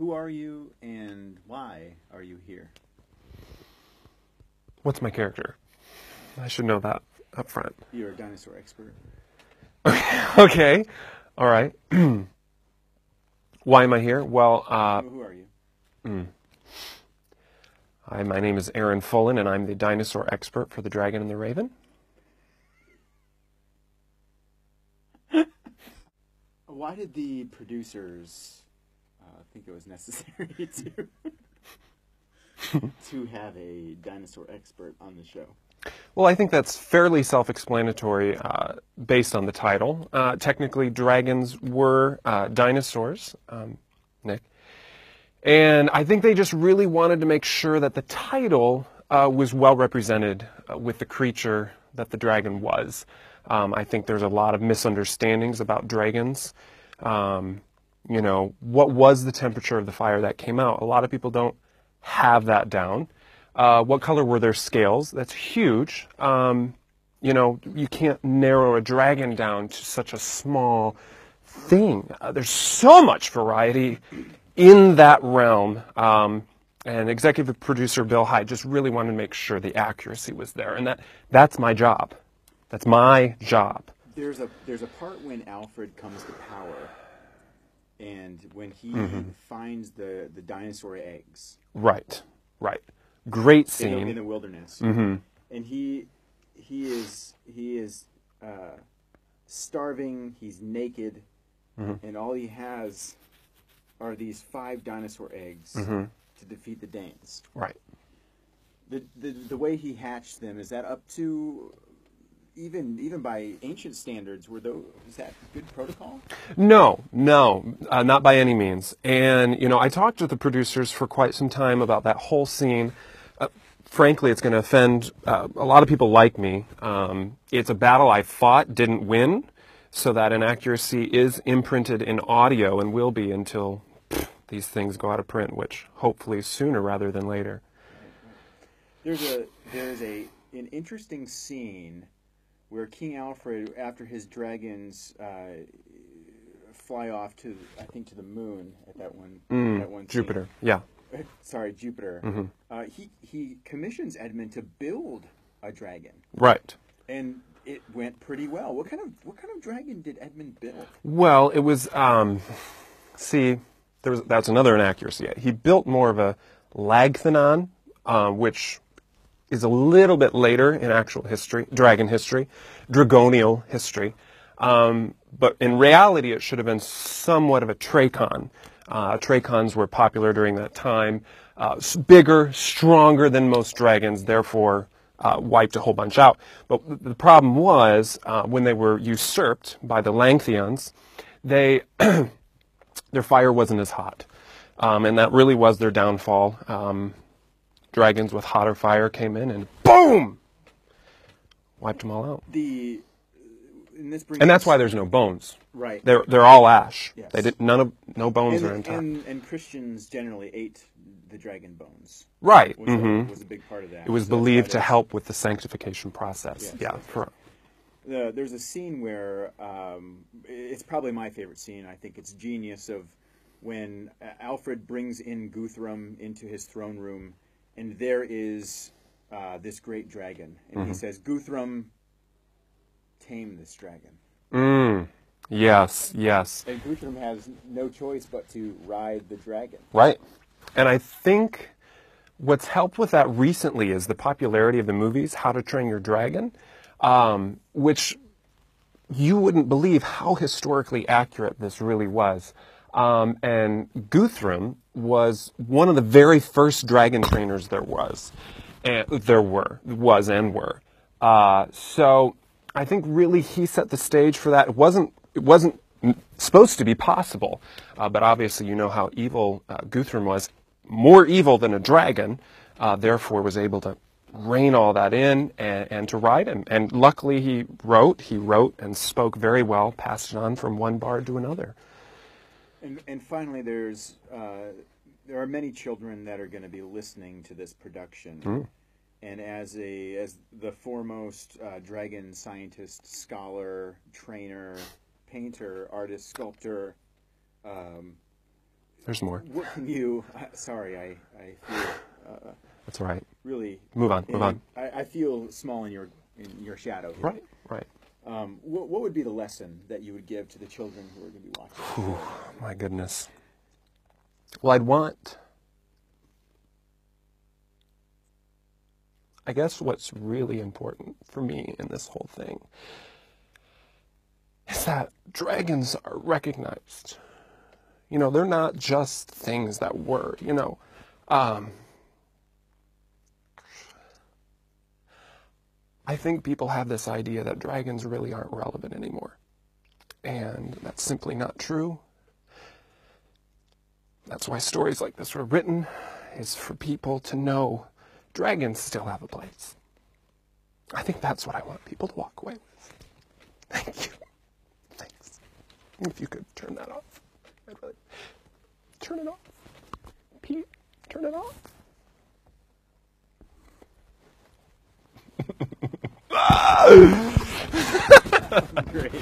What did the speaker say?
Who are you and why are you here? What's my character? I should know that up front. You're a dinosaur expert. okay. All right. why am I here? Well, uh, Who are you? Hi, my name is Aaron Fullan, and I'm the dinosaur expert for The Dragon and the Raven. Why did the producers think it was necessary to to have a dinosaur expert on the show? Well, I think that's fairly self explanatory uh, based on the title. Uh, technically, dragons were uh, dinosaurs, um, Nick. And I think they just really wanted to make sure that the title uh, was well represented uh, with the creature that the dragon was. Um, I think there's a lot of misunderstandings about dragons. Um, you know, what was the temperature of the fire that came out? A lot of people don't have that down. Uh, what color were their scales? That's huge. Um, you know, you can't narrow a dragon down to such a small thing. Uh, there's so much variety in that realm. Um, and executive producer Bill Hyde just really wanted to make sure the accuracy was there, and that that's my job. That's my job. There's a there's a part when Alfred comes to power, and when he Mm-hmm. finds the the dinosaur eggs Right, right. Great in in the wilderness, hmm and he he is he is uh, starving. He's naked, Mm-hmm. and all he has are these five dinosaur eggs Mm-hmm. to defeat the Danes. Right. The, the the way he hatched them is that up to even even by ancient standards were those is that good protocol? No, no, uh, not by any means. And, you know, I talked with the producers for quite some time about that whole scene. Uh, frankly, it's going to offend uh, a lot of people like me. Um, it's a battle I fought, didn't win, so that inaccuracy is imprinted in audio and will be until pff, these things go out of print, which hopefully sooner rather than later. There's a there's a an interesting scene where King Alfred, after his dragons uh, fly off to I think to the moon at that one that one scene. Mm, Jupiter, yeah. Sorry, Jupiter. Mm-hmm. Uh, he he commissions Edmund to build a dragon, Right. and it went pretty well. What kind of what kind of dragon did Edmund build? Well, it was. Um, see, there was that's another inaccuracy. He built more of a Lagthanon, uh, which is a little bit later in actual history, dragon history, dragonial history. Um, but in reality, it should have been somewhat of a Trachon. Uh, Trachons were popular during that time, uh, bigger, stronger than most dragons, therefore uh, wiped a whole bunch out. But the problem was uh, when they were usurped by the Langthians, they their fire wasn't as hot, um, and that really was their downfall. Um, dragons with hotter fire came in and boom, wiped them all out. The and this brings And that's why there's no bones. right. They're they're all ash. Yes. They did none of no bones and, are intact. and, and Christians generally ate the dragon bones. right. Was, hmm a, was a big part of that. It was So believed to help with the sanctification process. Yes, yeah. yes, For, the, there's a scene where um, it's probably my favorite scene. I think it's genius of when uh, Alfred brings in Guthrum into his throne room, and there is uh, this great dragon, and he says, "Guthrum, tame this dragon." mm, yes. Yes. And Guthrum has no choice but to ride the dragon. Right. And I think what's helped with that recently is the popularity of the movies How to Train Your Dragon, um, which you wouldn't believe how historically accurate this really was. Um, and Guthrum was one of the very first dragon trainers there was, and there were, was and were. Uh, so I think really he set the stage for that. It wasn't, it wasn't supposed to be possible, uh, but obviously you know how evil uh, Guthrum was, more evil than a dragon, uh, therefore was able to rein all that in and, and to write him. And luckily he wrote, he wrote and spoke very well, passed it on from one bard to another. And, and finally, there's uh, there are many children that are going to be listening to this production. And as a as the foremost uh, dragon scientist, scholar, trainer, painter, artist, sculptor, um, There's more. What can you? Uh, sorry, I I feel uh, That's all right. really. Move on. Move on. I, I feel small in your in your shadow. Here. Right. Right. Um, what, what would be the lesson that you would give to the children who are going to be watching? Ooh, my goodness. Well, I'd want. I guess what's really important for me in this whole thing is that dragons are recognized. You know, they're not just things that were, you know. Um, I think people have this idea that dragons really aren't relevant anymore. And that's simply not true. That's why stories like this were written, is for people to know dragons still have a place. I think that's what I want people to walk away with. Thank you. Thanks. If you could turn that off, I'd really turn it off. Pete, turn it off. Great.